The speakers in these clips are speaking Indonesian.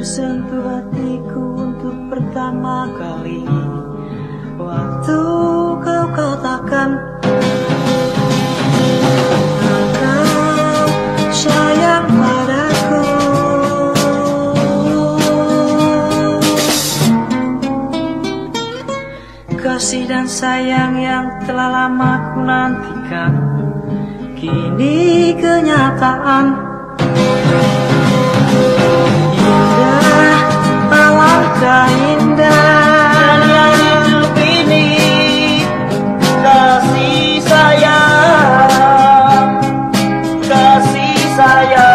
tersentuh hatiku untuk pertama kali. Waktu kau katakan kasih dan sayang yang telah lama ku nantikan. Kini kenyataan. 哎呀！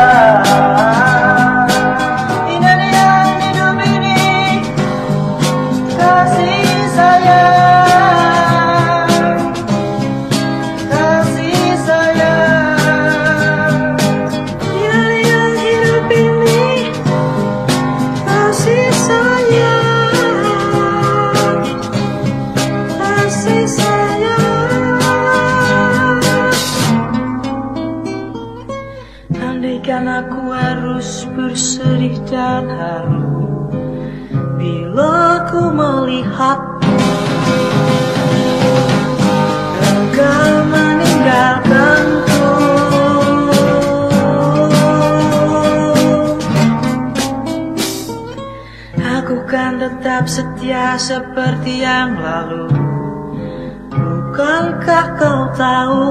aku harus bersedih dan haru. Bila ku melihat meninggalkanku. Aku kan tetap setia seperti yang lalu. Bukankah kau tahu?